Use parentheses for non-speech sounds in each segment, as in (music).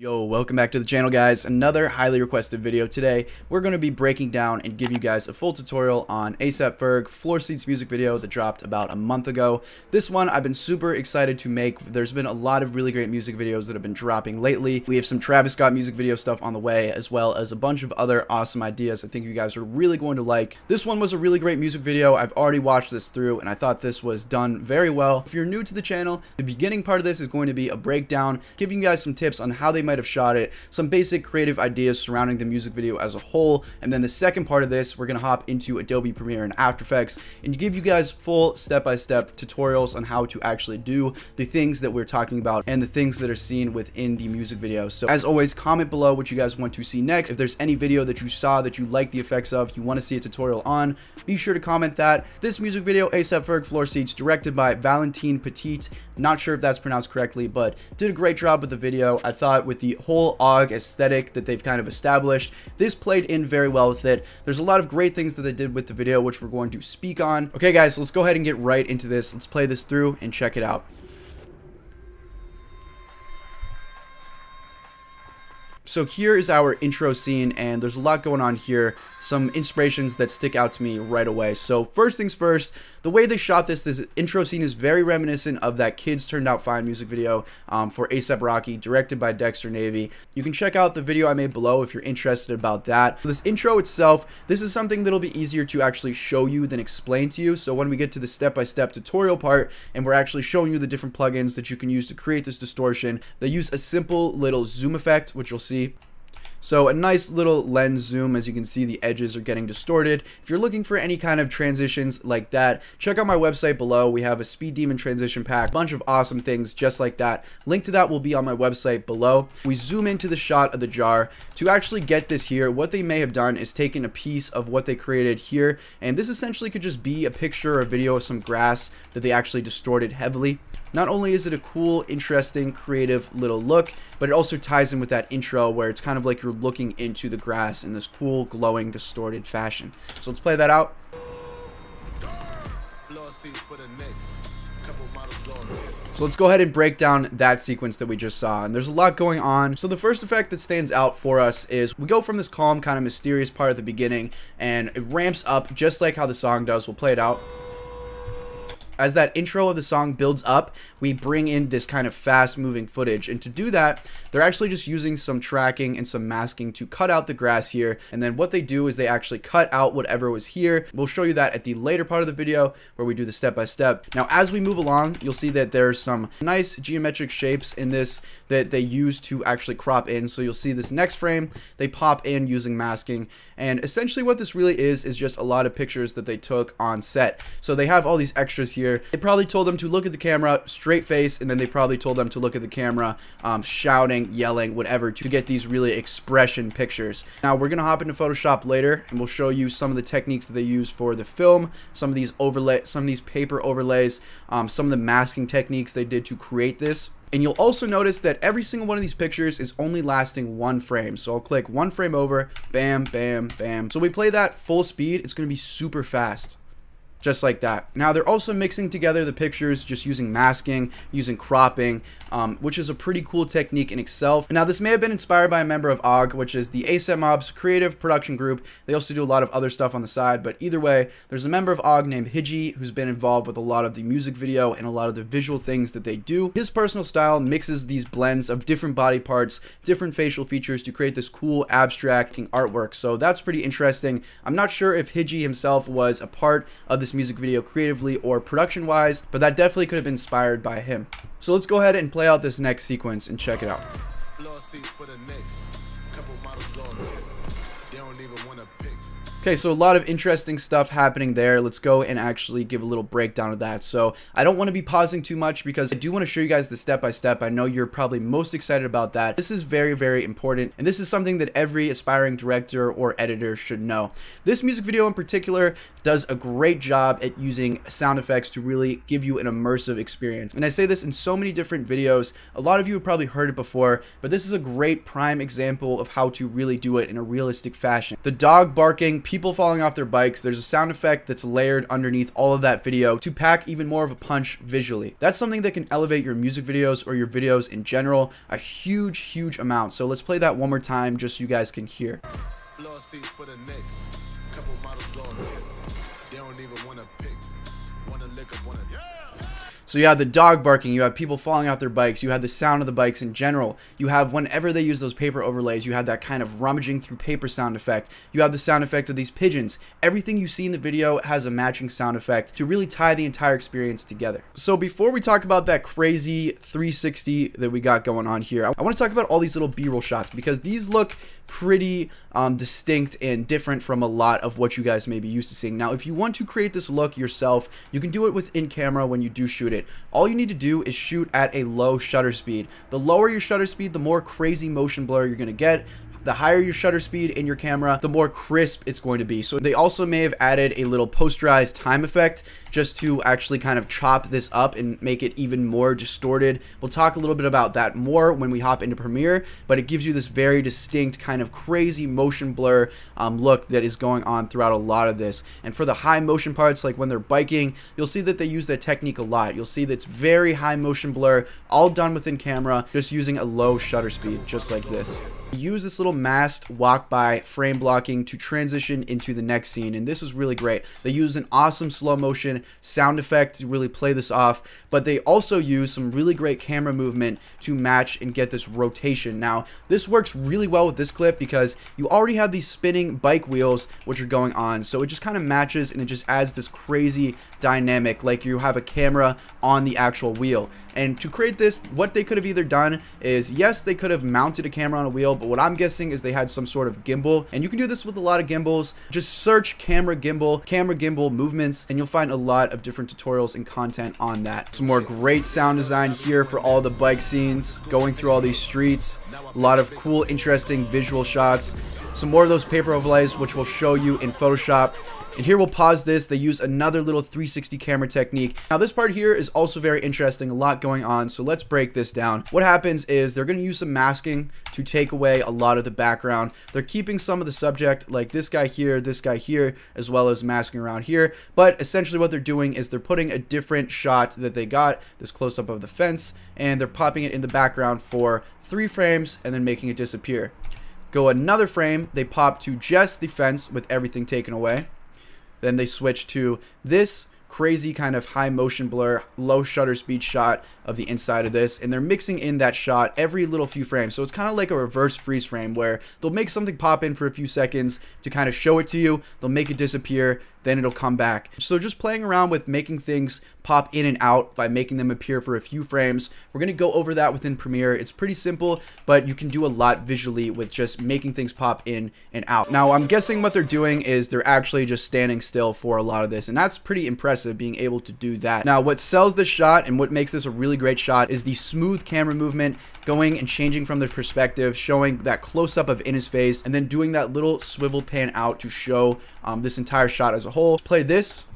Yo, welcome back to the channel guys. Another highly requested video today. We're going to be breaking down and give you guys a full tutorial on ASAP Ferg Floor Seats music video that dropped about a month ago. This one I've been super excited to make. There's been a lot of really great music videos that have been dropping lately. We have some Travis Scott music video stuff on the way as well as a bunch of other awesome ideas I think you guys are really going to like. This one was a really great music video. I've already watched this through and I thought this was done very well. If you're new to the channel, the beginning part of this is going to be a breakdown, giving you guys some tips on how they might have shot it, some basic creative ideas surrounding the music video as a whole, and then the second part of this, we're to hop into Adobe Premiere and After Effects and give you guys full step-by-step -step tutorials on how to actually do the things that we're talking about and the things that are seen within the music video. So as always, comment below what you guys want to see next. If there's any video that you saw that you like the effects of, you want to see a tutorial on, be sure to comment that. This music video, ASAP Ferg Floor Seats, directed by Valentine Petit. Not sure if that's pronounced correctly, but did a great job with the video. I thought with the whole AWGE aesthetic that they've kind of established. This played in very well with it. There's a lot of great things that they did with the video, which we're going to speak on. Okay, guys, so let's go ahead and get right into this. Let's play this through and check it out. So here is our intro scene and there's a lot going on here, some inspirations that stick out to me right away. So first things first, the way they shot this, this intro scene is very reminiscent of that Kids Turned Out Fine music video um, for ASAP Rocky, directed by Dexter Navy. You can check out the video I made below if you're interested about that. This intro itself, this is something that'll be easier to actually show you than explain to you. So when we get to the step-by-step -step tutorial part and we're actually showing you the different plugins that you can use to create this distortion, they use a simple little zoom effect, which you'll see see so a nice little lens zoom as you can see the edges are getting distorted. If you're looking for any kind of transitions like that, check out my website below. We have a Speed Demon transition pack, a bunch of awesome things just like that. Link to that will be on my website below. We zoom into the shot of the jar. To actually get this here, what they may have done is taken a piece of what they created here and this essentially could just be a picture or a video of some grass that they actually distorted heavily. Not only is it a cool, interesting, creative little look, but it also ties in with that intro where it's kind of like you're looking into the grass in this cool, glowing, distorted fashion. So let's play that out. So let's go ahead and break down that sequence that we just saw. And there's a lot going on. So the first effect that stands out for us is we go from this calm, kind of mysterious part at the beginning, and it ramps up just like how the song does. We'll play it out as that intro of the song builds up, we bring in this kind of fast moving footage. And to do that, they're actually just using some tracking and some masking to cut out the grass here. And then what they do is they actually cut out whatever was here. We'll show you that at the later part of the video where we do the step by step. Now, as we move along, you'll see that there's some nice geometric shapes in this that they use to actually crop in. So you'll see this next frame, they pop in using masking. And essentially what this really is, is just a lot of pictures that they took on set. So they have all these extras here here. They probably told them to look at the camera, straight face, and then they probably told them to look at the camera, um, shouting, yelling, whatever, to get these really expression pictures. Now, we're going to hop into Photoshop later, and we'll show you some of the techniques that they use for the film, some of these overlay, some of these paper overlays, um, some of the masking techniques they did to create this. And you'll also notice that every single one of these pictures is only lasting one frame. So I'll click one frame over, bam, bam, bam. So we play that full speed, it's going to be super fast just like that. Now they're also mixing together the pictures just using masking, using cropping, um, which is a pretty cool technique in itself. Now this may have been inspired by a member of AWGE, which is the ASAP Mob's creative production group. They also do a lot of other stuff on the side, but either way, there's a member of AWGE named Hidji who's been involved with a lot of the music video and a lot of the visual things that they do. His personal style mixes these blends of different body parts, different facial features to create this cool abstract artwork. So that's pretty interesting. I'm not sure if Hidji himself was a part of this this music video creatively or production wise, but that definitely could have been inspired by him. So let's go ahead and play out this next sequence and check it out. Okay, so a lot of interesting stuff happening there. Let's go and actually give a little breakdown of that. So I don't want to be pausing too much because I do want to show you guys the step-by-step. -step. I know you're probably most excited about that. This is very, very important. And this is something that every aspiring director or editor should know. This music video in particular does a great job at using sound effects to really give you an immersive experience. And I say this in so many different videos. A lot of you have probably heard it before, but this is a great prime example of how to really do it in a realistic fashion. The dog barking, people people falling off their bikes. There's a sound effect that's layered underneath all of that video to pack even more of a punch visually. That's something that can elevate your music videos or your videos in general a huge, huge amount. So let's play that one more time just so you guys can hear. So you have the dog barking, you have people falling off their bikes, you have the sound of the bikes in general. You have whenever they use those paper overlays, you have that kind of rummaging through paper sound effect. You have the sound effect of these pigeons. Everything you see in the video has a matching sound effect to really tie the entire experience together. So before we talk about that crazy 360 that we got going on here, I want to talk about all these little B-roll shots because these look pretty um, distinct and different from a lot of what you guys may be used to seeing. Now, if you want to create this look yourself, you can do it with in-camera when you do shoot it. All you need to do is shoot at a low shutter speed. The lower your shutter speed, the more crazy motion blur you're going to get the higher your shutter speed in your camera, the more crisp it's going to be. So they also may have added a little posterized time effect just to actually kind of chop this up and make it even more distorted. We'll talk a little bit about that more when we hop into Premiere, but it gives you this very distinct kind of crazy motion blur um, look that is going on throughout a lot of this. And for the high motion parts, like when they're biking, you'll see that they use that technique a lot. You'll see that's very high motion blur, all done within camera, just using a low shutter speed, just like this. Use this little masked walk by frame blocking to transition into the next scene and this was really great. They use an awesome slow motion sound effect to really play this off but they also use some really great camera movement to match and get this rotation. Now this works really well with this clip because you already have these spinning bike wheels which are going on so it just kind of matches and it just adds this crazy dynamic like you have a camera on the actual wheel. And to create this, what they could have either done is, yes, they could have mounted a camera on a wheel, but what I'm guessing is they had some sort of gimbal. And you can do this with a lot of gimbals. Just search camera gimbal, camera gimbal movements, and you'll find a lot of different tutorials and content on that. Some more great sound design here for all the bike scenes, going through all these streets. A lot of cool, interesting visual shots. Some more of those paper overlays, which we'll show you in Photoshop. And here we'll pause this. They use another little 360 camera technique. Now this part here is also very interesting, a lot going on. So let's break this down. What happens is they're going to use some masking to take away a lot of the background. They're keeping some of the subject like this guy here, this guy here, as well as masking around here. But essentially what they're doing is they're putting a different shot that they got, this close up of the fence, and they're popping it in the background for three frames and then making it disappear. Go another frame, they pop to just the fence with everything taken away. Then they switch to this crazy kind of high motion blur, low shutter speed shot of the inside of this, and they're mixing in that shot every little few frames. So it's kind of like a reverse freeze frame where they'll make something pop in for a few seconds to kind of show it to you, they'll make it disappear, then it'll come back. So just playing around with making things pop in and out by making them appear for a few frames. We're going to go over that within Premiere. It's pretty simple, but you can do a lot visually with just making things pop in and out. Now, I'm guessing what they're doing is they're actually just standing still for a lot of this, and that's pretty impressive being able to do that. Now, what sells this shot and what makes this a really great shot is the smooth camera movement going and changing from the perspective, showing that close-up of in his face, and then doing that little swivel pan out to show um, this entire shot as a whole. Play this.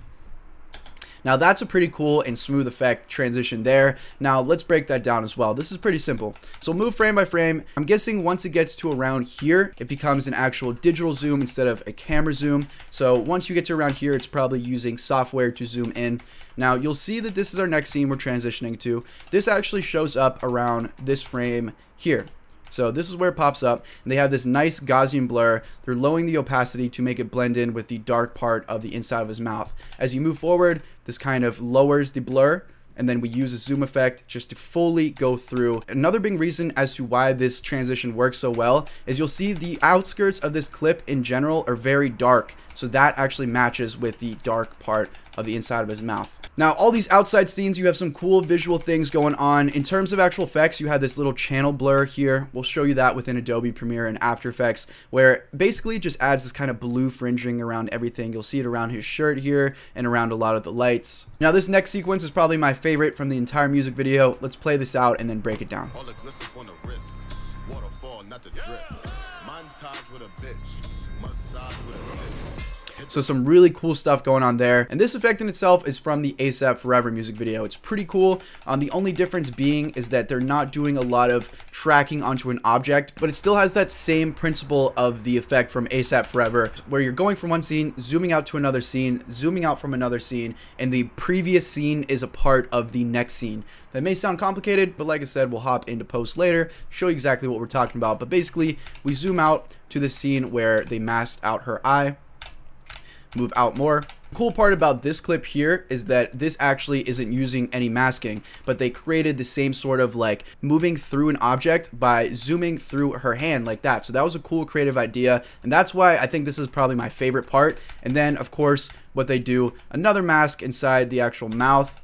Now that's a pretty cool and smooth effect transition there. Now let's break that down as well. This is pretty simple. So move frame by frame. I'm guessing once it gets to around here, it becomes an actual digital zoom instead of a camera zoom. So once you get to around here, it's probably using software to zoom in. Now you'll see that this is our next scene we're transitioning to. This actually shows up around this frame here. So this is where it pops up. And they have this nice Gaussian blur. They're lowering the opacity to make it blend in with the dark part of the inside of his mouth. As you move forward, this kind of lowers the blur and then we use a zoom effect just to fully go through. Another big reason as to why this transition works so well is you'll see the outskirts of this clip in general are very dark. So that actually matches with the dark part of the inside of his mouth. Now, all these outside scenes, you have some cool visual things going on. In terms of actual effects, you have this little channel blur here. We'll show you that within Adobe Premiere and After Effects, where basically just adds this kind of blue fringing around everything. You'll see it around his shirt here and around a lot of the lights. Now, this next sequence is probably my favorite from the entire music video. Let's play this out and then break it down. So some really cool stuff going on there. And this effect in itself is from the ASAP Forever music video. It's pretty cool. Um, the only difference being is that they're not doing a lot of tracking onto an object, but it still has that same principle of the effect from ASAP Forever, where you're going from one scene, zooming out to another scene, zooming out from another scene, and the previous scene is a part of the next scene. That may sound complicated, but like I said, we'll hop into post later, show you exactly what we're talking about. But basically, we zoom out to the scene where they masked out her eye, move out more, cool part about this clip here is that this actually isn't using any masking, but they created the same sort of like moving through an object by zooming through her hand like that. So that was a cool creative idea. And that's why I think this is probably my favorite part. And then of course, what they do, another mask inside the actual mouth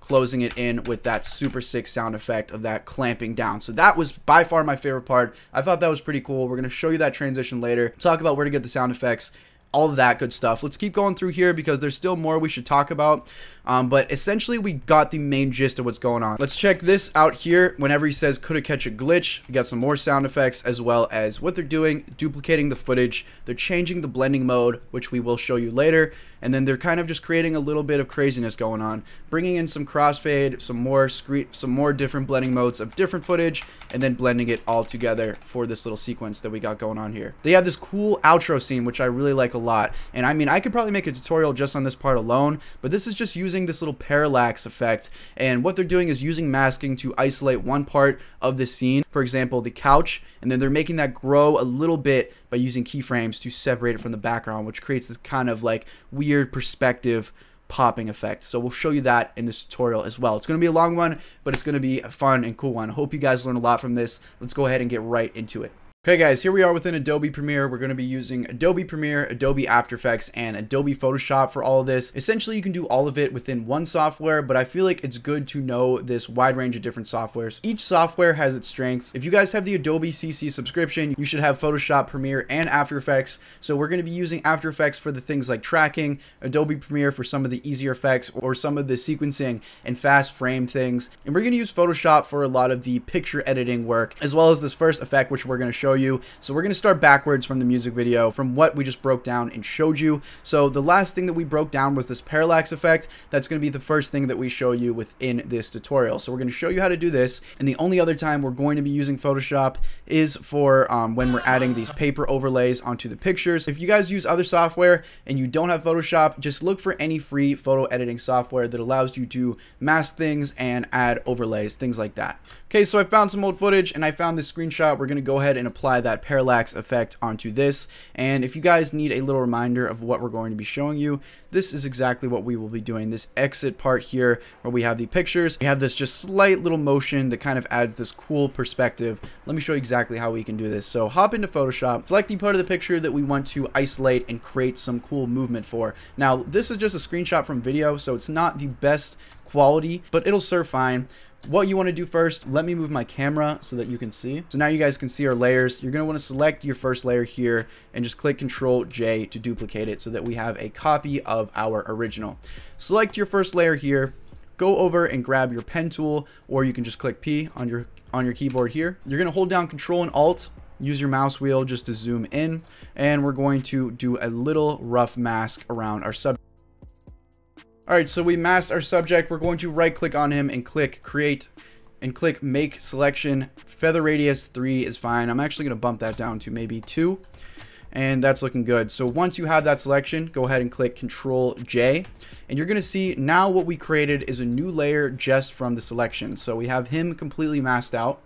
closing it in with that super sick sound effect of that clamping down. So that was by far my favorite part. I thought that was pretty cool. We're going to show you that transition later, talk about where to get the sound effects all that good stuff. Let's keep going through here because there's still more we should talk about. Um, but essentially, we got the main gist of what's going on. Let's check this out here. Whenever he says, could it catch a glitch? We got some more sound effects as well as what they're doing, duplicating the footage. They're changing the blending mode, which we will show you later. And then they're kind of just creating a little bit of craziness going on, bringing in some crossfade, some more screen, some more different blending modes of different footage, and then blending it all together for this little sequence that we got going on here. They have this cool outro scene, which I really like a lot. And I mean, I could probably make a tutorial just on this part alone, but this is just using using this little parallax effect. And what they're doing is using masking to isolate one part of the scene, for example, the couch, and then they're making that grow a little bit by using keyframes to separate it from the background, which creates this kind of like weird perspective popping effect. So we'll show you that in this tutorial as well. It's going to be a long one, but it's going to be a fun and cool one. Hope you guys learn a lot from this. Let's go ahead and get right into it. Okay guys, here we are within Adobe Premiere. We're going to be using Adobe Premiere, Adobe After Effects, and Adobe Photoshop for all of this. Essentially, you can do all of it within one software, but I feel like it's good to know this wide range of different softwares. Each software has its strengths. If you guys have the Adobe CC subscription, you should have Photoshop, Premiere, and After Effects. So we're going to be using After Effects for the things like tracking, Adobe Premiere for some of the easier effects or some of the sequencing and fast frame things. And we're going to use Photoshop for a lot of the picture editing work, as well as this first effect, which we're going to show you. So we're going to start backwards from the music video from what we just broke down and showed you. So the last thing that we broke down was this parallax effect. That's going to be the first thing that we show you within this tutorial. So we're going to show you how to do this. And the only other time we're going to be using Photoshop is for um, when we're adding these paper overlays onto the pictures. If you guys use other software and you don't have Photoshop, just look for any free photo editing software that allows you to mask things and add overlays, things like that. Okay, so I found some old footage and I found this screenshot. We're going to go ahead and apply that parallax effect onto this. And if you guys need a little reminder of what we're going to be showing you, this is exactly what we will be doing. This exit part here where we have the pictures, we have this just slight little motion that kind of adds this cool perspective. Let me show you exactly how we can do this. So hop into Photoshop, select the part of the picture that we want to isolate and create some cool movement for. Now, this is just a screenshot from video, so it's not the best quality, but it'll serve fine what you want to do first, let me move my camera so that you can see. So now you guys can see our layers. You're going to want to select your first layer here and just click Control J to duplicate it so that we have a copy of our original. Select your first layer here, go over and grab your pen tool or you can just click P on your on your keyboard here. You're going to hold down Control and Alt use your mouse wheel just to zoom in and we're going to do a little rough mask around our subject. Alright, so we masked our subject. We're going to right click on him and click create and click make selection. Feather radius 3 is fine. I'm actually going to bump that down to maybe 2 and that's looking good. So once you have that selection, go ahead and click Control J, and you're gonna see now what we created is a new layer just from the selection. So we have him completely masked out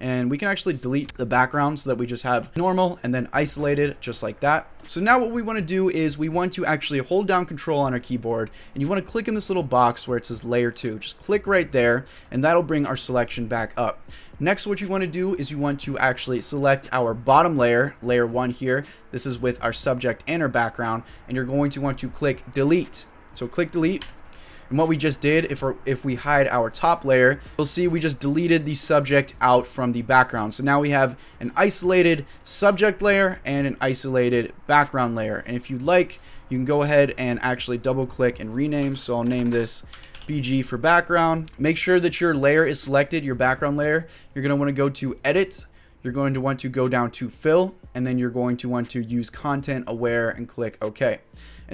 and we can actually delete the background so that we just have normal and then isolated just like that. So now what we want to do is we want to actually hold down control on our keyboard and you want to click in this little box where it says layer 2. Just click right there and that'll bring our selection back up. Next what you want to do is you want to actually select our bottom layer, layer 1 here. This is with our subject and our background and you're going to want to click delete. So click delete and what we just did, if, if we hide our top layer, you'll see we just deleted the subject out from the background. So now we have an isolated subject layer and an isolated background layer. And if you'd like, you can go ahead and actually double click and rename. So I'll name this BG for background. Make sure that your layer is selected, your background layer. You're going to want to go to edit you're going to want to go down to fill and then you're going to want to use content aware and click OK.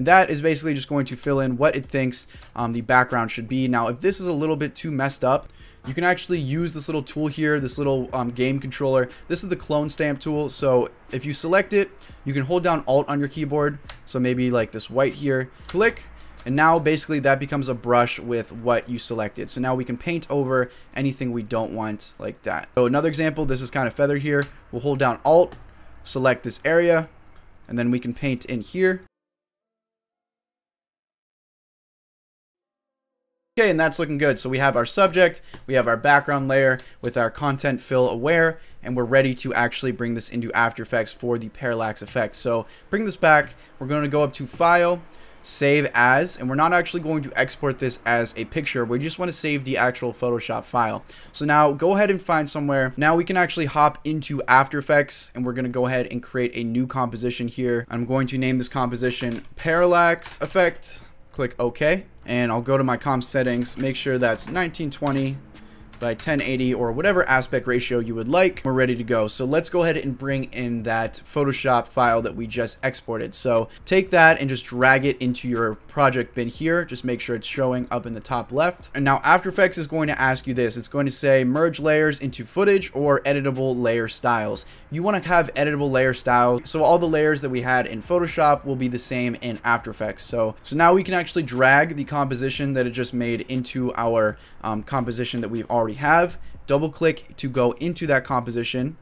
And that is basically just going to fill in what it thinks um, the background should be. Now, if this is a little bit too messed up, you can actually use this little tool here, this little um, game controller. This is the clone stamp tool. So if you select it, you can hold down Alt on your keyboard. So maybe like this white here, click, and now basically that becomes a brush with what you selected. So now we can paint over anything we don't want like that. So another example, this is kind of feathered here. We'll hold down Alt, select this area, and then we can paint in here. Okay, and that's looking good. So we have our subject, we have our background layer with our content fill aware, and we're ready to actually bring this into After Effects for the parallax effect. So bring this back. We're going to go up to File, Save As, and we're not actually going to export this as a picture. We just want to save the actual Photoshop file. So now go ahead and find somewhere. Now we can actually hop into After Effects, and we're going to go ahead and create a new composition here. I'm going to name this composition Parallax Effect. Click OK and I'll go to my comp settings, make sure that's 1920 by 1080 or whatever aspect ratio you would like. We're ready to go. So let's go ahead and bring in that Photoshop file that we just exported. So take that and just drag it into your project bin here. Just make sure it's showing up in the top left. And now After Effects is going to ask you this. It's going to say merge layers into footage or editable layer styles. You want to have editable layer styles. So all the layers that we had in Photoshop will be the same in After Effects. So, so now we can actually drag the composition that it just made into our um, composition that we've already already have. Double click to go into that composition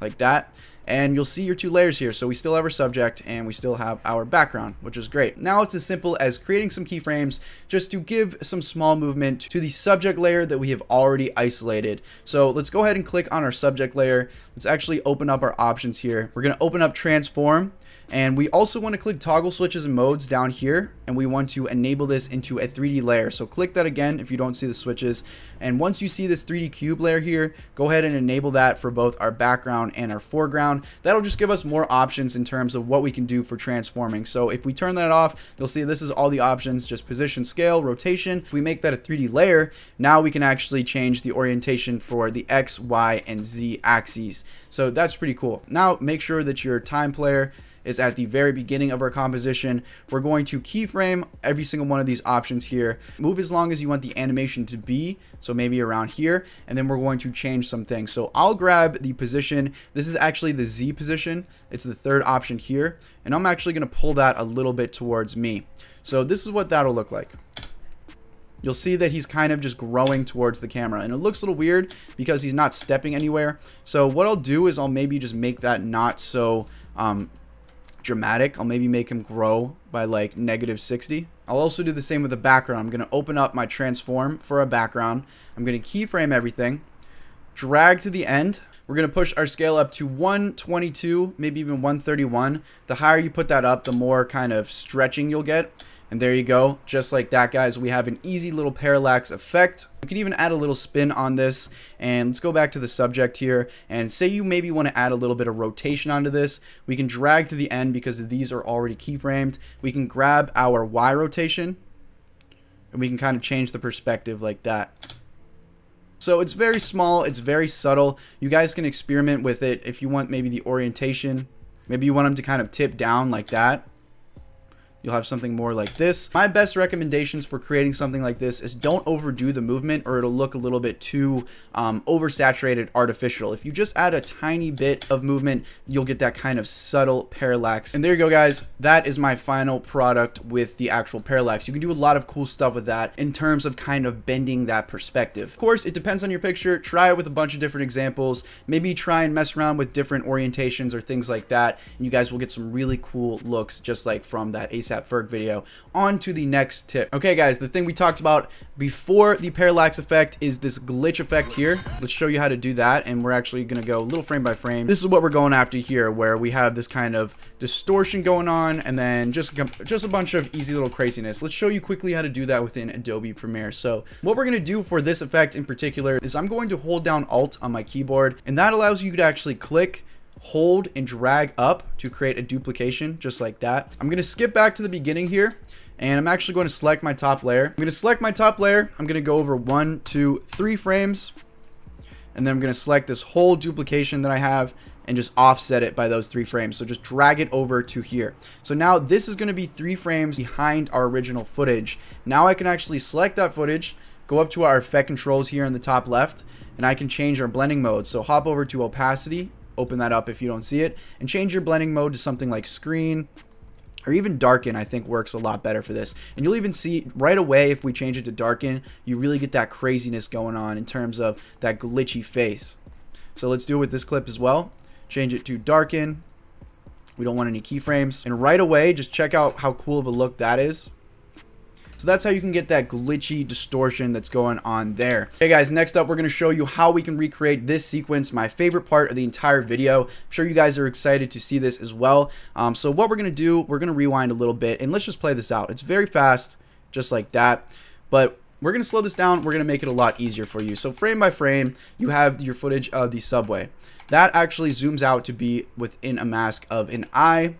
like that and you'll see your two layers here. So we still have our subject and we still have our background, which is great. Now it's as simple as creating some keyframes just to give some small movement to the subject layer that we have already isolated. So let's go ahead and click on our subject layer. Let's actually open up our options here. We're gonna open up transform and we also want to click toggle switches and modes down here and we want to enable this into a 3D layer. So click that again if you don't see the switches. And once you see this 3D cube layer here, go ahead and enable that for both our background and our foreground. That'll just give us more options in terms of what we can do for transforming. So if we turn that off, you'll see this is all the options, just position, scale, rotation. If we make that a 3D layer, now we can actually change the orientation for the X, Y, and Z axes. So that's pretty cool. Now make sure that your time player is at the very beginning of our composition. We're going to keyframe every single one of these options here. Move as long as you want the animation to be, so maybe around here, and then we're going to change some things. So I'll grab the position. This is actually the Z position. It's the third option here, and I'm actually going to pull that a little bit towards me. So this is what that'll look like you'll see that he's kind of just growing towards the camera. And it looks a little weird because he's not stepping anywhere. So what I'll do is I'll maybe just make that not so um, dramatic. I'll maybe make him grow by like negative 60. I'll also do the same with the background. I'm going to open up my transform for a background. I'm going to keyframe everything, drag to the end. We're going to push our scale up to 122, maybe even 131. The higher you put that up, the more kind of stretching you'll get. And there you go. Just like that, guys, we have an easy little parallax effect. We can even add a little spin on this. And let's go back to the subject here. And say you maybe want to add a little bit of rotation onto this. We can drag to the end because these are already keyframed. We can grab our Y rotation. And we can kind of change the perspective like that. So it's very small, it's very subtle. You guys can experiment with it if you want maybe the orientation. Maybe you want them to kind of tip down like that. You'll have something more like this. My best recommendations for creating something like this is don't overdo the movement or it'll look a little bit too um, oversaturated artificial. If you just add a tiny bit of movement, you'll get that kind of subtle parallax. And there you go, guys. That is my final product with the actual parallax. You can do a lot of cool stuff with that in terms of kind of bending that perspective. Of course, it depends on your picture. Try it with a bunch of different examples. Maybe try and mess around with different orientations or things like that. And you guys will get some really cool looks just like from that ASAP ASAP Ferg video. On to the next tip. Okay, guys, the thing we talked about before the parallax effect is this glitch effect here. Let's show you how to do that, and we're actually going to go a little frame by frame. This is what we're going after here, where we have this kind of distortion going on, and then just, just a bunch of easy little craziness. Let's show you quickly how to do that within Adobe Premiere. So what we're going to do for this effect in particular is I'm going to hold down Alt on my keyboard, and that allows you to actually click hold and drag up to create a duplication just like that. I'm going to skip back to the beginning here and I'm actually going to select my top layer. I'm going to select my top layer. I'm going to go over one, two, three frames and then I'm going to select this whole duplication that I have and just offset it by those three frames. So just drag it over to here. So now this is going to be three frames behind our original footage. Now I can actually select that footage, go up to our effect controls here in the top left, and I can change our blending mode. So hop over to opacity, open that up if you don't see it, and change your blending mode to something like screen, or even darken I think works a lot better for this. And you'll even see right away if we change it to darken, you really get that craziness going on in terms of that glitchy face. So let's do it with this clip as well. Change it to darken. We don't want any keyframes. And right away, just check out how cool of a look that is. So that's how you can get that glitchy distortion that's going on there. Okay guys, next up we're going to show you how we can recreate this sequence, my favorite part of the entire video. I'm sure you guys are excited to see this as well. Um, so what we're going to do, we're going to rewind a little bit and let's just play this out. It's very fast, just like that. But we're going to slow this down. We're going to make it a lot easier for you. So frame by frame, you have your footage of the subway. That actually zooms out to be within a mask of an eye.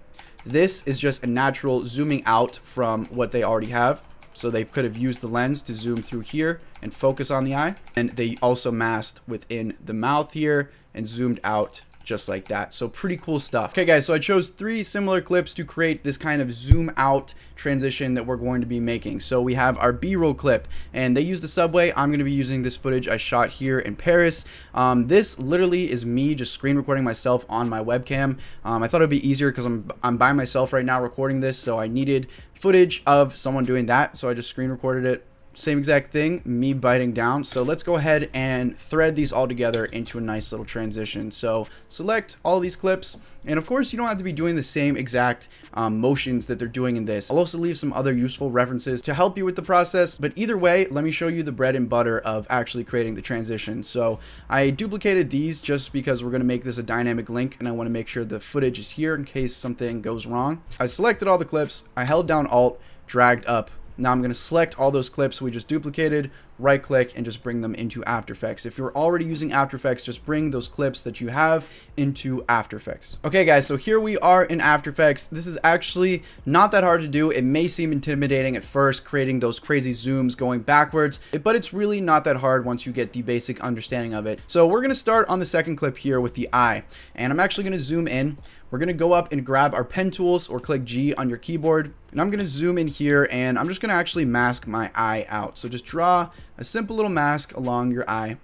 This is just a natural zooming out from what they already have. So they could have used the lens to zoom through here and focus on the eye. And they also masked within the mouth here and zoomed out just like that. So pretty cool stuff. Okay guys, so I chose three similar clips to create this kind of zoom out transition that we're going to be making. So we have our B-roll clip and they use the subway. I'm going to be using this footage I shot here in Paris. Um, this literally is me just screen recording myself on my webcam. Um, I thought it'd be easier because I'm, I'm by myself right now recording this. So I needed footage of someone doing that. So I just screen recorded it same exact thing, me biting down. So let's go ahead and thread these all together into a nice little transition. So select all these clips. And of course, you don't have to be doing the same exact um, motions that they're doing in this. I'll also leave some other useful references to help you with the process. But either way, let me show you the bread and butter of actually creating the transition. So I duplicated these just because we're going to make this a dynamic link and I want to make sure the footage is here in case something goes wrong. I selected all the clips. I held down Alt, dragged up now I'm going to select all those clips we just duplicated, right click, and just bring them into After Effects. If you're already using After Effects, just bring those clips that you have into After Effects. Okay guys, so here we are in After Effects. This is actually not that hard to do. It may seem intimidating at first, creating those crazy zooms going backwards, but it's really not that hard once you get the basic understanding of it. So we're to start on the second clip here with the eye, and I'm actually to zoom in. We're to go up and grab our pen tools or click G on your keyboard. And I'm to zoom in here and I'm just to actually mask my eye out. So just draw a simple little mask along your eye.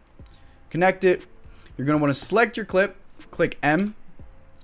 Connect it. You're going to want to select your clip, click M,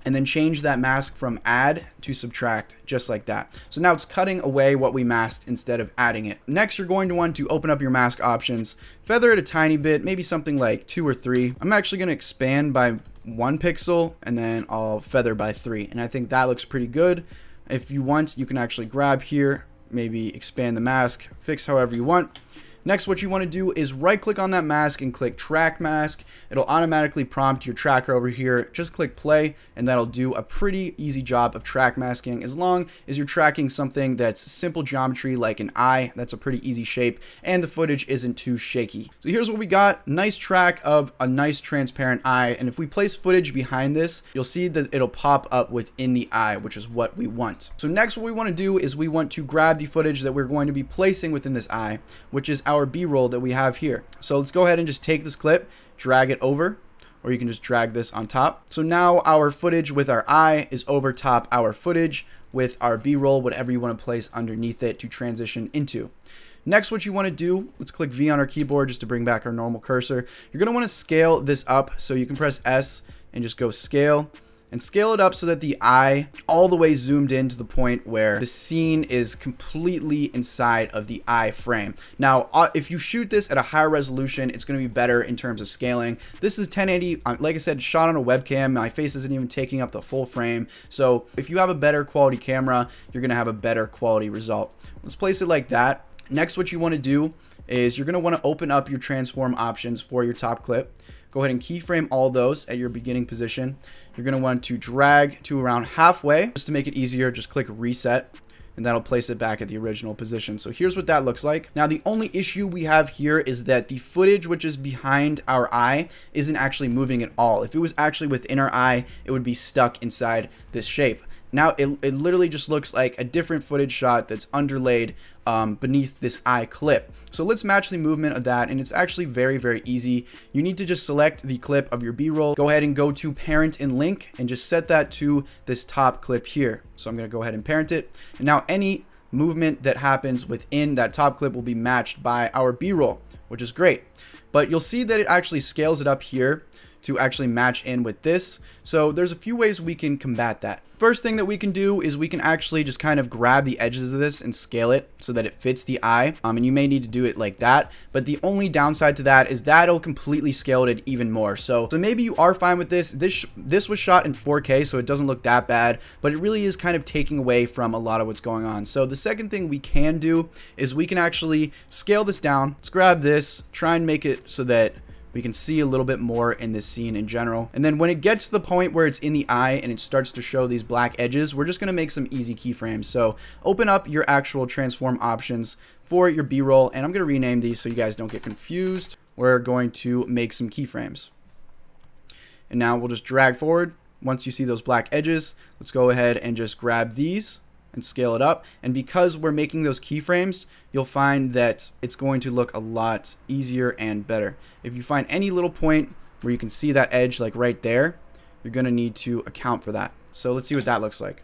and then change that mask from add to subtract, just like that. So now it's cutting away what we masked instead of adding it. Next, you're going to want to open up your mask options, feather it a tiny bit, maybe something like two or three. I'm actually going to expand by one pixel and then I'll feather by three. And I think that looks pretty good. If you want, you can actually grab here, maybe expand the mask, fix however you want. Next, what you want to do is right click on that mask and click track mask. It'll automatically prompt your tracker over here. Just click play and that'll do a pretty easy job of track masking as long as you're tracking something that's simple geometry like an eye. That's a pretty easy shape and the footage isn't too shaky. So here's what we got. Nice track of a nice transparent eye. And if we place footage behind this, you'll see that it'll pop up within the eye, which is what we want. So next what we want to do is we want to grab the footage that we're going to be placing within this eye, which is our our B-roll that we have here. So let's go ahead and just take this clip, drag it over, or you can just drag this on top. So now our footage with our eye is over top our footage with our B-roll, whatever you want to place underneath it to transition into. Next, what you want to do, let's click V on our keyboard just to bring back our normal cursor. You're going to want to scale this up so you can press S and just go scale and scale it up so that the eye all the way zoomed in to the point where the scene is completely inside of the eye frame. Now, uh, if you shoot this at a higher resolution, it's going to be better in terms of scaling. This is 1080, uh, like I said, shot on a webcam. My face isn't even taking up the full frame. So if you have a better quality camera, you're going to have a better quality result. Let's place it like that. Next, what you want to do is you're going to want to open up your transform options for your top clip. Go ahead and keyframe all those at your beginning position. You're going to want to drag to around halfway. Just to make it easier, just click reset and that'll place it back at the original position. So here's what that looks like. Now the only issue we have here is that the footage which is behind our eye isn't actually moving at all. If it was actually within our eye, it would be stuck inside this shape. Now it, it literally just looks like a different footage shot that's underlaid um, beneath this eye clip. So let's match the movement of that and it's actually very, very easy. You need to just select the clip of your B-roll, go ahead and go to parent and link and just set that to this top clip here. So I'm gonna go ahead and parent it. And now any movement that happens within that top clip will be matched by our B-roll, which is great. But you'll see that it actually scales it up here to actually match in with this. So there's a few ways we can combat that. First thing that we can do is we can actually just kind of grab the edges of this and scale it so that it fits the eye. Um, and you may need to do it like that. But the only downside to that is that'll completely scale it even more. So, so maybe you are fine with this. This this was shot in 4K, so it doesn't look that bad. But it really is kind of taking away from a lot of what's going on. So the second thing we can do is we can actually scale this down. Let's grab this, try and make it so that we can see a little bit more in this scene in general. And then when it gets to the point where it's in the eye and it starts to show these black edges, we're just going to make some easy keyframes. So open up your actual transform options for your B-roll, and I'm going to rename these so you guys don't get confused. We're going to make some keyframes. And now we'll just drag forward. Once you see those black edges, let's go ahead and just grab these and scale it up. And because we're making those keyframes, you'll find that it's going to look a lot easier and better. If you find any little point where you can see that edge like right there, you're going to need to account for that. So let's see what that looks like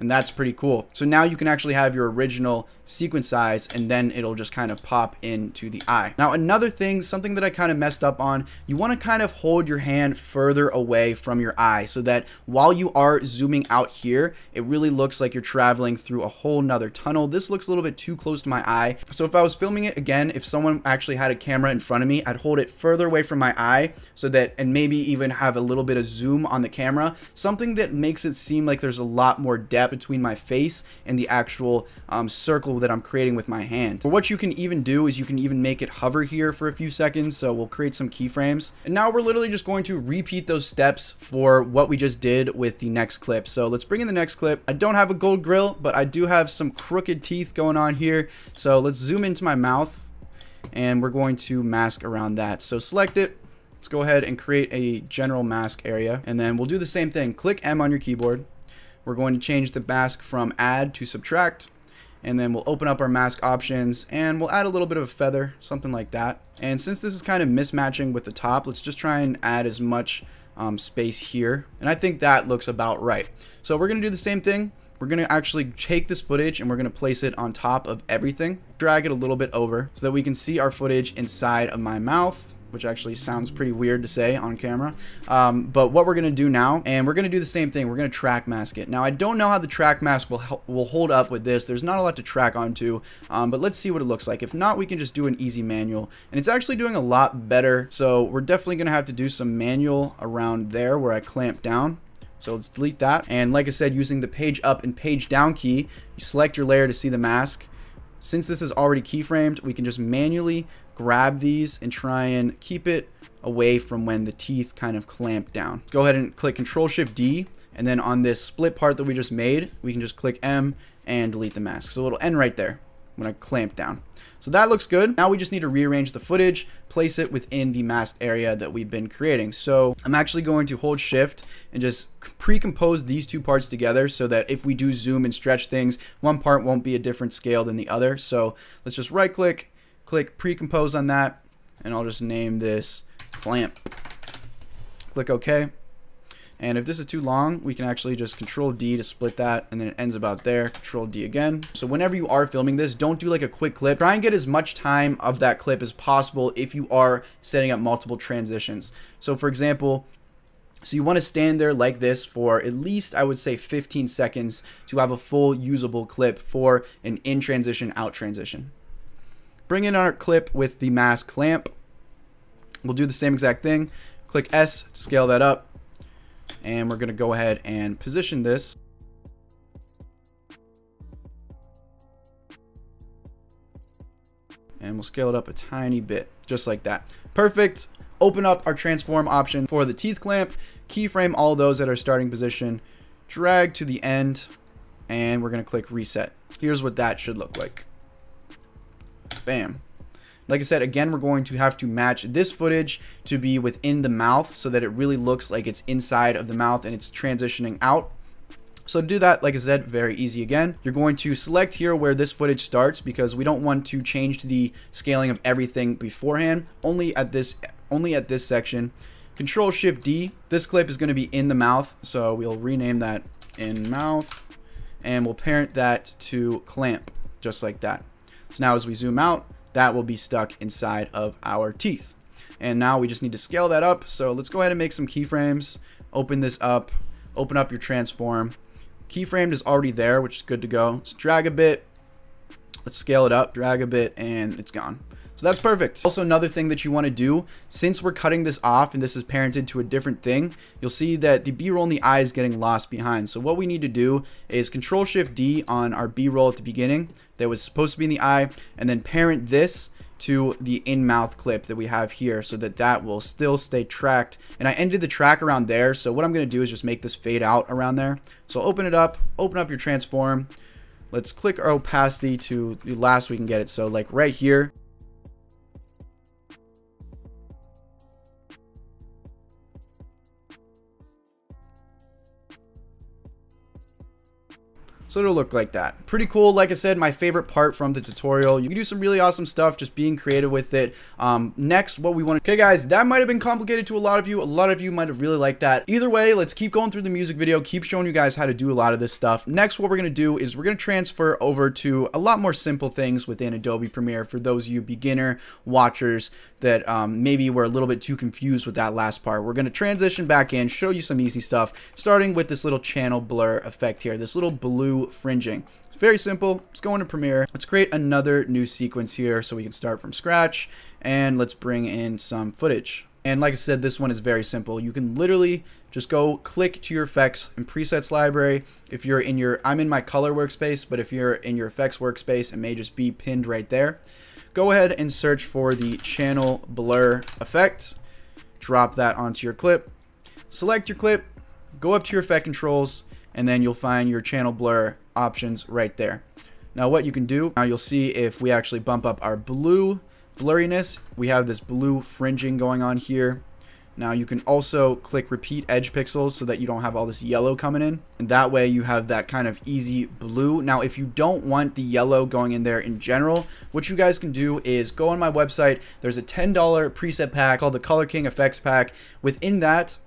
and that's pretty cool. So now you can actually have your original sequence size and then it'll just kind of pop into the eye. Now another thing, something that I kind of messed up on, you want to kind of hold your hand further away from your eye so that while you are zooming out here, it really looks like you're traveling through a whole nother tunnel. This looks a little bit too close to my eye. So if I was filming it again, if someone actually had a camera in front of me, I'd hold it further away from my eye so that, and maybe even have a little bit of zoom on the camera, something that makes it seem like there's a lot more depth between my face and the actual um, circle that I'm creating with my hand. But what you can even do is you can even make it hover here for a few seconds. So we'll create some keyframes. And now we're literally just going to repeat those steps for what we just did with the next clip. So let's bring in the next clip. I don't have a gold grill, but I do have some crooked teeth going on here. So let's zoom into my mouth and we're going to mask around that. So select it. Let's go ahead and create a general mask area. And then we'll do the same thing. Click M on your keyboard. We're going to change the mask from add to subtract. And then we'll open up our mask options and we'll add a little bit of a feather, something like that. And since this is kind of mismatching with the top, let's just try and add as much um, space here. And I think that looks about right. So we're going to do the same thing. We're going to actually take this footage and we're going to place it on top of everything. Drag it a little bit over so that we can see our footage inside of my mouth which actually sounds pretty weird to say on camera. Um, but what we're to do now, and we're to do the same thing. We're to track mask it. Now, I don't know how the track mask will, help, will hold up with this. There's not a lot to track onto, um, but let's see what it looks like. If not, we can just do an easy manual. And it's actually doing a lot better. So we're definitely to have to do some manual around there where I clamp down. So let's delete that. And like I said, using the page up and page down key, you select your layer to see the mask. Since this is already keyframed, we can just manually grab these and try and keep it away from when the teeth kind of clamp down. Go ahead and click Control Shift D and then on this split part that we just made, we can just click M and delete the mask. So it'll end right there when I clamp down. So that looks good. Now we just need to rearrange the footage, place it within the masked area that we've been creating. So I'm actually going to hold shift and just pre-compose these two parts together so that if we do zoom and stretch things, one part won't be a different scale than the other. So let's just right click, click pre-compose on that, and I'll just name this clamp. Click OK. And if this is too long, we can actually just control D to split that and then it ends about there. Control D again. So whenever you are filming this, don't do like a quick clip. Try and get as much time of that clip as possible if you are setting up multiple transitions. So for example, so you want to stand there like this for at least, I would say 15 seconds to have a full usable clip for an in transition, out transition. Bring in our clip with the mask clamp. We'll do the same exact thing. Click S to scale that up. And we're going to go ahead and position this. And we'll scale it up a tiny bit just like that. Perfect. Open up our transform option for the teeth clamp. Keyframe all those at our starting position. Drag to the end. And we're going to click reset. Here's what that should look like bam Like I said, again, we're going to have to match this footage to be within the mouth so that it really looks like it's inside of the mouth and it's transitioning out. So to do that, like I said, very easy again. You're going to select here where this footage starts because we don't want to change the scaling of everything beforehand, only at this only at this section. Control Shift D. This clip is going to be in the mouth, so we'll rename that in mouth and we'll parent that to clamp just like that. So now as we zoom out, that will be stuck inside of our teeth. And now we just need to scale that up. So let's go ahead and make some keyframes. Open this up, open up your transform, Keyframed is already there, which is good to go. Let's drag a bit. Let's scale it up, drag a bit, and it's gone. So that's perfect. Also, another thing that you want to do, since we're cutting this off and this is parented to a different thing, you'll see that the B-roll in the eye is getting lost behind. So what we need to do is Control Shift D on our B-roll at the beginning that was supposed to be in the eye, and then parent this to the in-mouth clip that we have here so that that will still stay tracked. And I ended the track around there, so what I'm going to do is just make this fade out around there. So open it up, open up your transform. Let's click our opacity to the last we can get it. So like right here, So it'll look like that. Pretty cool. Like I said, my favorite part from the tutorial. You can do some really awesome stuff just being creative with it. Um, next, what we want to... Okay, guys, that might have been complicated to a lot of you. A lot of you might have really liked that. Either way, let's keep going through the music video, keep showing you guys how to do a lot of this stuff. Next, what we're going to do is we're going to transfer over to a lot more simple things within Adobe Premiere for those you beginner watchers that um, maybe were a little bit too confused with that last part. We're going to transition back in, show you some easy stuff, starting with this little channel blur effect here, this little blue fringing. It's very simple. Let's go into Premiere. Let's create another new sequence here so we can start from scratch, and let's bring in some footage. And like I said, this one is very simple. You can literally just go click to your effects and presets library. If you're in your, I'm in my color workspace, but if you're in your effects workspace, it may just be pinned right there go ahead and search for the channel blur effect. Drop that onto your clip. Select your clip, go up to your effect controls, and then you'll find your channel blur options right there. Now what you can do, now you'll see if we actually bump up our blue blurriness, we have this blue fringing going on here. Now you can also click repeat edge pixels so that you don't have all this yellow coming in. And that way you have that kind of easy blue. Now if you don't want the yellow going in there in general, what you guys can do is go on my website. There's a $10 preset pack called the Color King Effects Pack. Within that,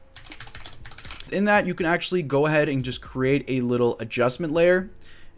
in that you can actually go ahead and just create a little adjustment layer.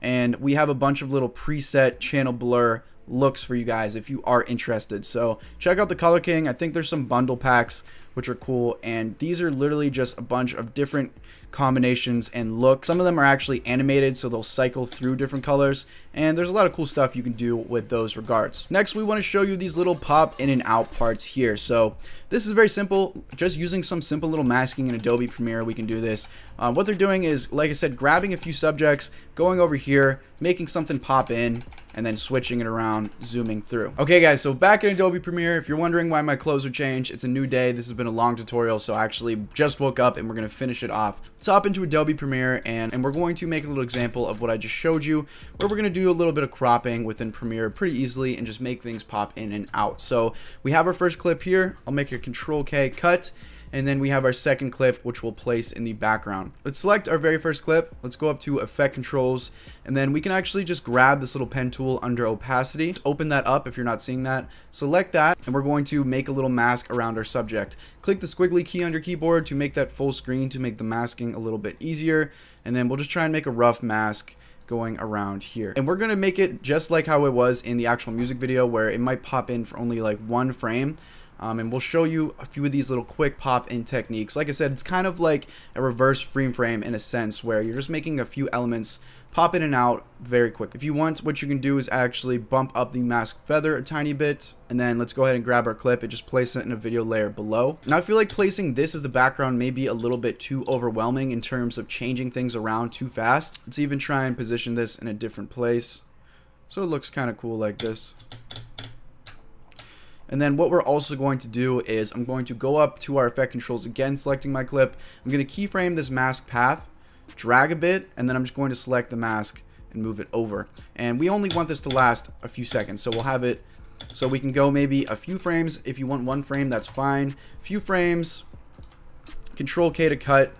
And we have a bunch of little preset channel blur looks for you guys if you are interested. So check out the Color King. I think there's some bundle packs which are cool. And these are literally just a bunch of different combinations and looks. Some of them are actually animated, so they'll cycle through different colors. And there's a lot of cool stuff you can do with those regards. Next, we want to show you these little pop in and out parts here. So this is very simple. Just using some simple little masking in Adobe Premiere, we can do this. Uh, what they're doing is, like I said, grabbing a few subjects, going over here, making something pop in, and then switching it around, zooming through. Okay guys, so back in Adobe Premiere, if you're wondering why my clothes are changed, it's a new day. This has been a long tutorial, so I actually just woke up and we're gonna finish it off. Let's hop into Adobe Premiere and, and we're going to make a little example of what I just showed you, where we're gonna do a little bit of cropping within Premiere pretty easily and just make things pop in and out. So we have our first clip here. I'll make a Control K cut and then we have our second clip which we'll place in the background. Let's select our very first clip. Let's go up to effect controls and then we can actually just grab this little pen tool under opacity. Open that up if you're not seeing that. Select that and we're going to make a little mask around our subject. Click the squiggly key on your keyboard to make that full screen to make the masking a little bit easier and then we'll just try and make a rough mask going around here. And we're going to make it just like how it was in the actual music video where it might pop in for only like one frame. Um, and we'll show you a few of these little quick pop in techniques. Like I said, it's kind of like a reverse frame frame in a sense where you're just making a few elements pop in and out very quick. If you want, what you can do is actually bump up the mask feather a tiny bit, and then let's go ahead and grab our clip and just place it in a video layer below. Now I feel like placing this as the background may be a little bit too overwhelming in terms of changing things around too fast. Let's even try and position this in a different place. So it looks kind of cool like this. And then what we're also going to do is I'm going to go up to our effect controls again, selecting my clip. I'm going to keyframe this mask path, drag a bit, and then I'm just going to select the mask and move it over. And we only want this to last a few seconds, so we'll have it So we can go maybe a few frames. If you want one frame, that's fine. Few frames. Control K to cut.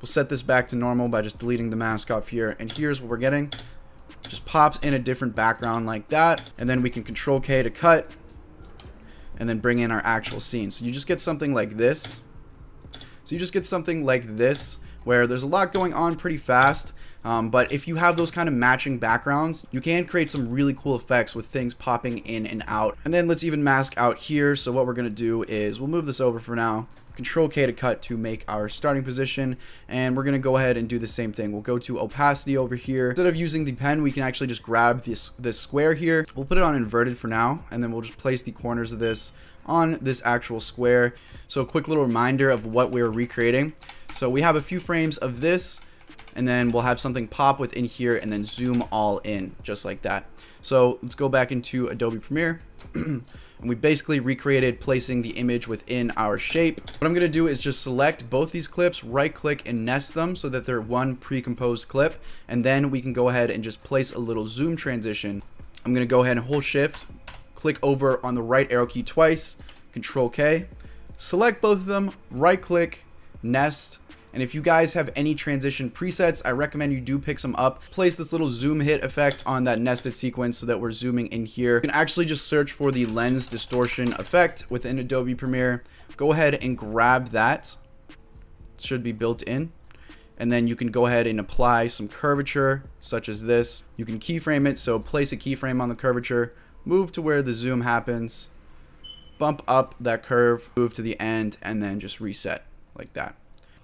We'll set this back to normal by just deleting the mask off here. And here's what we're getting. Just pops in a different background like that. And then we can Control K to cut. And then bring in our actual scene. So you just get something like this. So you just get something like this where there's a lot going on pretty fast. Um, but if you have those kind of matching backgrounds, you can create some really cool effects with things popping in and out. And then let's even mask out here. So what we're going to do is we'll move this over for now. Control K to cut to make our starting position. And we're going to go ahead and do the same thing. We'll go to opacity over here. Instead of using the pen, we can actually just grab this, this square here. We'll put it on inverted for now. And then we'll just place the corners of this on this actual square. So a quick little reminder of what we're recreating. So we have a few frames of this and then we'll have something pop within here and then zoom all in just like that. So let's go back into Adobe Premiere. (clears throat) and we basically recreated placing the image within our shape. What I'm going to do is just select both these clips, right click and nest them so that they're one pre-composed clip. And then we can go ahead and just place a little zoom transition. I'm going to go ahead and hold shift, click over on the right arrow key twice, control K, select both of them, right click, nest, and if you guys have any transition presets, I recommend you do pick some up. Place this little zoom hit effect on that nested sequence so that we're zooming in here. You can actually just search for the lens distortion effect within Adobe Premiere. Go ahead and grab that. It should be built in. And then you can go ahead and apply some curvature such as this. You can keyframe it. So place a keyframe on the curvature, move to where the zoom happens, bump up that curve, move to the end, and then just reset like that.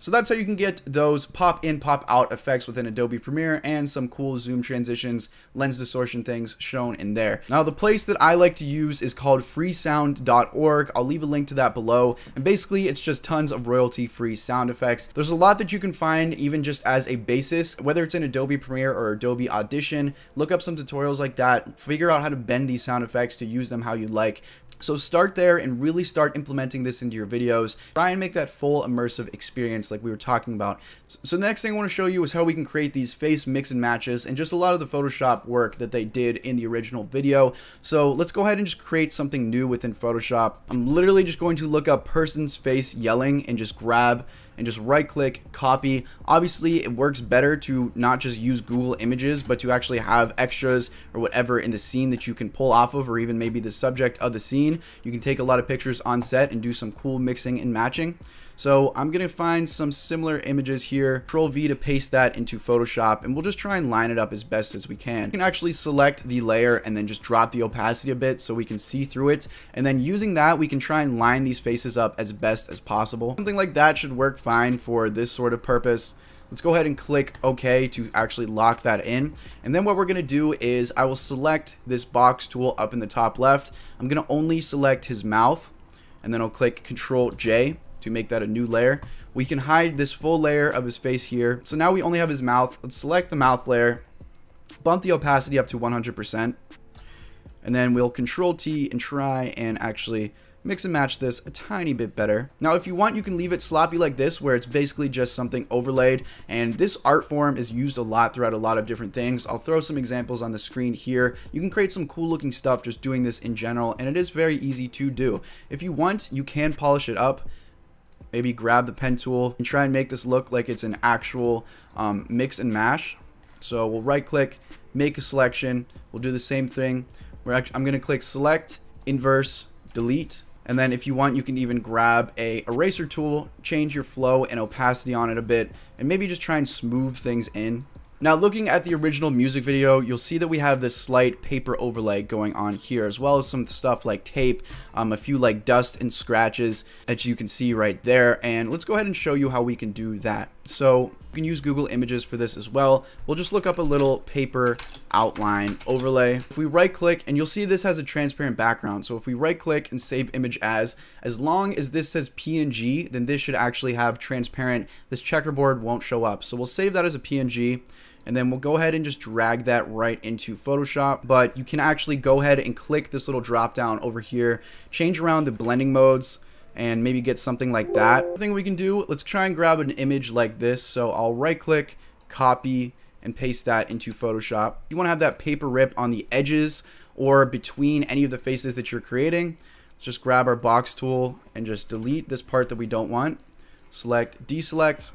So that's how you can get those pop in, pop out effects within Adobe Premiere and some cool zoom transitions, lens distortion things shown in there. Now the place that I like to use is called freesound.org. I'll leave a link to that below. And basically it's just tons of royalty free sound effects. There's a lot that you can find even just as a basis, whether it's in Adobe Premiere or Adobe Audition. Look up some tutorials like that. Figure out how to bend these sound effects to use them how you like. So start there and really start implementing this into your videos. Try and make that full immersive experience like we were talking about. So the next thing I want to show you is how we can create these face mix and matches and just a lot of the Photoshop work that they did in the original video. So let's go ahead and just create something new within Photoshop. I'm literally just going to look up person's face yelling and just grab and just right click copy. Obviously it works better to not just use Google images but to actually have extras or whatever in the scene that you can pull off of or even maybe the subject of the scene. You can take a lot of pictures on set and do some cool mixing and matching so I'm to find some similar images here, Control V to paste that into Photoshop, and we'll just try and line it up as best as we can. You can actually select the layer and then just drop the opacity a bit so we can see through it. And then using that, we can try and line these faces up as best as possible. Something like that should work fine for this sort of purpose. Let's go ahead and click OK to actually lock that in. And then what we're going to do is I will select this box tool up in the top left. I'm going to only select his mouth and then I'll click Control J to make that a new layer. We can hide this full layer of his face here. So now we only have his mouth. Let's select the mouth layer, bump the opacity up to 100%, and then we'll Control T and try and actually mix and match this a tiny bit better. Now, if you want, you can leave it sloppy like this, where it's basically just something overlaid, and this art form is used a lot throughout a lot of different things. I'll throw some examples on the screen here. You can create some cool looking stuff just doing this in general, and it is very easy to do. If you want, you can polish it up, maybe grab the pen tool and try and make this look like it's an actual um, mix and mash. So we'll right click, make a selection. We'll do the same thing. We're actually, I'm going to click select, inverse, delete. And then if you want, you can even grab a eraser tool, change your flow and opacity on it a bit, and maybe just try and smooth things in. Now looking at the original music video, you'll see that we have this slight paper overlay going on here, as well as some stuff like tape, um, a few like dust and scratches that you can see right there. And let's go ahead and show you how we can do that. So you can use Google Images for this as well. We'll just look up a little paper outline overlay. If we right click, and you'll see this has a transparent background. So if we right click and save image as, as long as this says PNG, then this should actually have transparent, this checkerboard won't show up. So we'll save that as a PNG and then we'll go ahead and just drag that right into Photoshop. But you can actually go ahead and click this little drop down over here, change around the blending modes, and maybe get something like that. thing we can do, let's try and grab an image like this. So I'll right click, copy, and paste that into Photoshop. You want to have that paper rip on the edges or between any of the faces that you're creating. Let's just grab our box tool and just delete this part that we don't want. Select, deselect.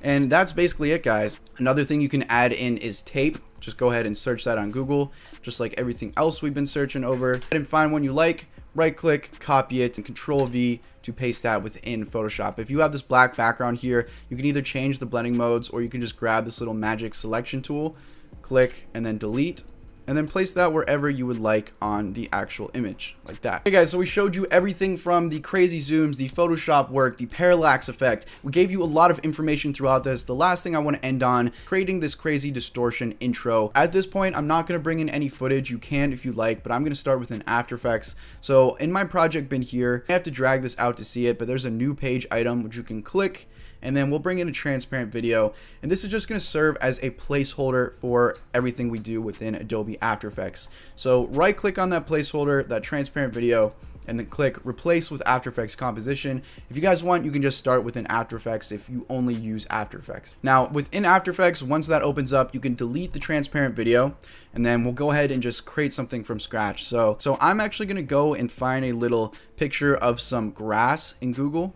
And that's basically it, guys. Another thing you can add in is tape. Just go ahead and search that on Google, just like everything else we've been searching over. And find one you like, right click, copy it, and control V to paste that within Photoshop. If you have this black background here, you can either change the blending modes or you can just grab this little magic selection tool, click, and then delete and then place that wherever you would like on the actual image, like that. Hey guys, so we showed you everything from the crazy zooms, the Photoshop work, the parallax effect. We gave you a lot of information throughout this. The last thing I want to end on, creating this crazy distortion intro. At this point, I'm not going to bring in any footage. You can if you like, but I'm going to start with an After Effects. So in my project bin here, I have to drag this out to see it, but there's a new page item which you can click and then we'll bring in a transparent video and this is just going to serve as a placeholder for everything we do within Adobe After Effects. So right click on that placeholder, that transparent video, and then click replace with After Effects composition. If you guys want, you can just start within After Effects if you only use After Effects. Now within After Effects, once that opens up, you can delete the transparent video and then we'll go ahead and just create something from scratch. So, so I'm actually gonna go and find a little picture of some grass in Google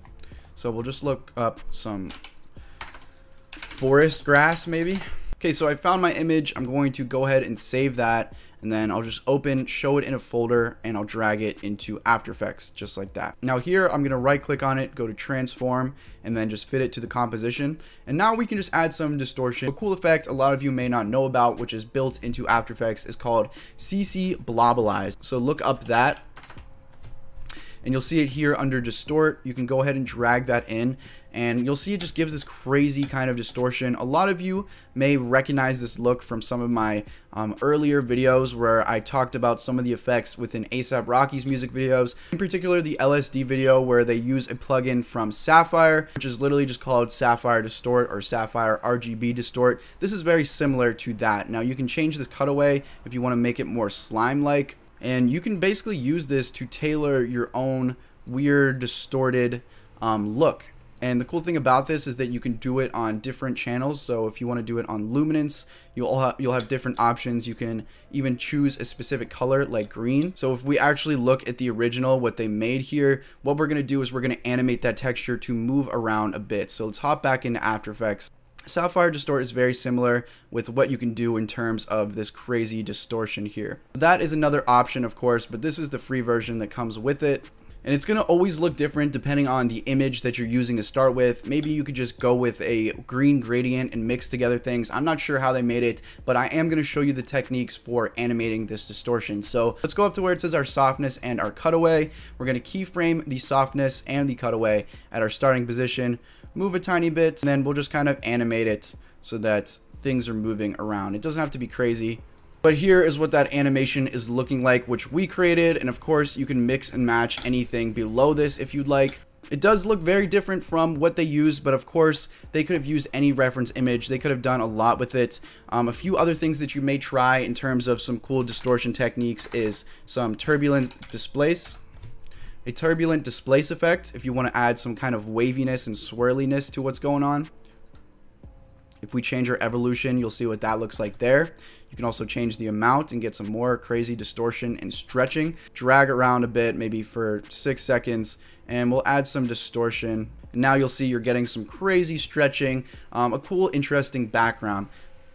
so we'll just look up some forest grass maybe. Okay, so I found my image. I'm going to go ahead and save that and then I'll just open, show it in a folder, and I'll drag it into After Effects, just like that. Now here, I'm gonna right click on it, go to transform, and then just fit it to the composition. And now we can just add some distortion. A cool effect a lot of you may not know about, which is built into After Effects, is called CC Blobilize. So look up that, and you'll see it here under distort. You can go ahead and drag that in and you'll see it just gives this crazy kind of distortion. A lot of you may recognize this look from some of my um, earlier videos where I talked about some of the effects within ASAP Rocky's music videos, in particular the LSD video where they use a plugin from Sapphire, which is literally just called Sapphire Distort or Sapphire RGB Distort. This is very similar to that. Now you can change this cutaway if you want to make it more slime-like and you can basically use this to tailor your own weird distorted um, look and the cool thing about this is that you can do it on different channels. So if you want to do it on luminance, you'll have, you'll have different options. You can even choose a specific color like green. So if we actually look at the original, what they made here, what we're going to do is we're going to animate that texture to move around a bit. So let's hop back into After Effects. Sapphire Distort is very similar with what you can do in terms of this crazy distortion here. That is another option, of course, but this is the free version that comes with it. And it's going to always look different depending on the image that you're using to start with. Maybe you could just go with a green gradient and mix together things. I'm not sure how they made it, but I am going to show you the techniques for animating this distortion. So let's go up to where it says our softness and our cutaway. We're going to keyframe the softness and the cutaway at our starting position move a tiny bit, and then we'll just kind of animate it so that things are moving around. It doesn't have to be crazy. But here is what that animation is looking like, which we created. And of course, you can mix and match anything below this if you'd like. It does look very different from what they used, but of course, they could have used any reference image. They could have done a lot with it. Um, a few other things that you may try in terms of some cool distortion techniques is some turbulent displace a turbulent displace effect if you want to add some kind of waviness and swirliness to what's going on. If we change our evolution, you'll see what that looks like there. You can also change the amount and get some more crazy distortion and stretching. Drag around a bit, maybe for six seconds, and we'll add some distortion. And now you'll see you're getting some crazy stretching, um, a cool, interesting background.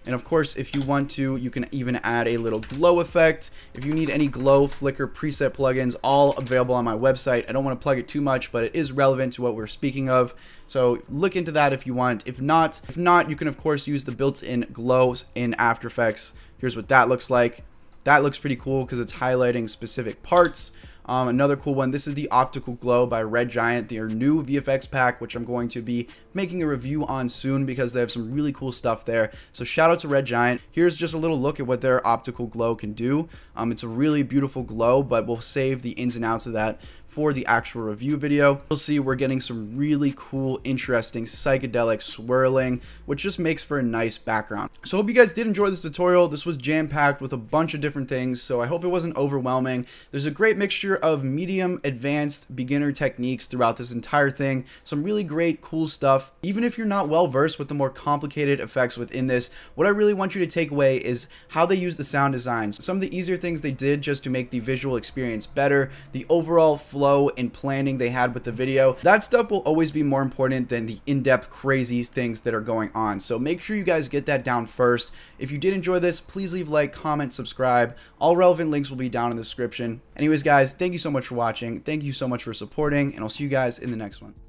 And of course, if you want to, you can even add a little glow effect. If you need any glow, flicker, preset plugins, all available on my website. I don't want to plug it too much, but it is relevant to what we're speaking of. So look into that if you want. If not, if not, you can of course use the built-in glow in After Effects. Here's what that looks like. That looks pretty cool because it's highlighting specific parts. Um, another cool one, this is the Optical Glow by Red Giant, their new VFX pack, which I'm going to be making a review on soon because they have some really cool stuff there. So shout out to Red Giant. Here's just a little look at what their Optical Glow can do. Um, it's a really beautiful glow, but we'll save the ins and outs of that for the actual review video. You'll see we're getting some really cool, interesting, psychedelic swirling, which just makes for a nice background. So I hope you guys did enjoy this tutorial. This was jam-packed with a bunch of different things, so I hope it wasn't overwhelming. There's a great mixture of medium, advanced, beginner techniques throughout this entire thing. Some really great, cool stuff Even if you're not well versed with the more complicated effects within this, what I really want you to take away is how they use the sound designs. Some of the easier things they did just to make the visual experience better, the overall flow and planning they had with the video. That stuff will always be more important than the in-depth crazy things that are going on. So make sure you guys get that down first. If you did enjoy this, please leave like, comment, subscribe. All relevant links will be down in the description. Anyways, guys, thank you so much for watching. Thank you so much for supporting, and I'll see you guys in the next one.